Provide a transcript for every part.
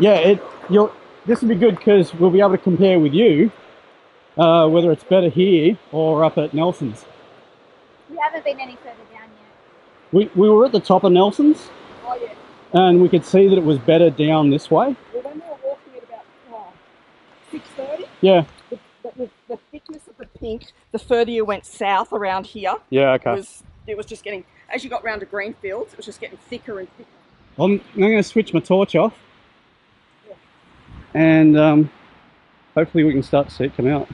Yeah, it. You'll. This will be good because we'll be able to compare with you uh, whether it's better here or up at Nelson's. We haven't been any further down yet. We we were at the top of Nelson's Oh yeah. and we could see that it was better down this way. Well, when we were walking at about oh, six thirty, Yeah. the, the, the thickness of the pink, the further you went south around here, Yeah. Okay. was it was just getting as you got round to Greenfields, it was just getting thicker and thicker. I'm, I'm going to switch my torch off, and um, hopefully we can start to see it come out.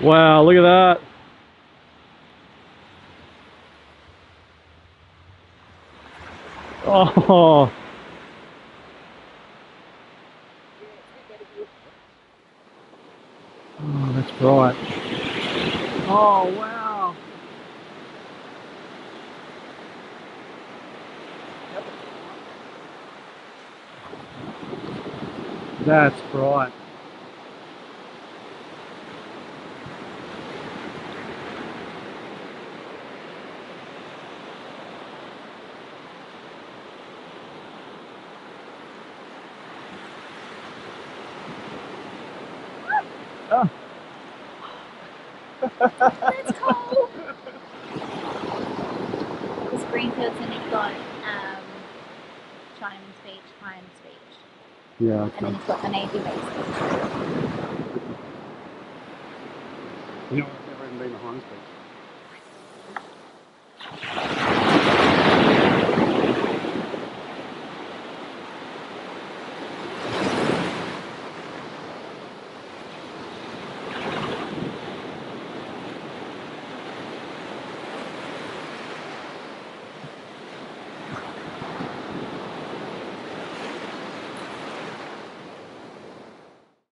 Wow! Look at that. Oh, oh that's bright. Oh wow! That's bright. That's cool. There's Greenfields and got um, Chinaman's Beach, Hyams Beach. Yeah. And then Okay. you've got the Navy Base You know, I've never even been to Hines Beach.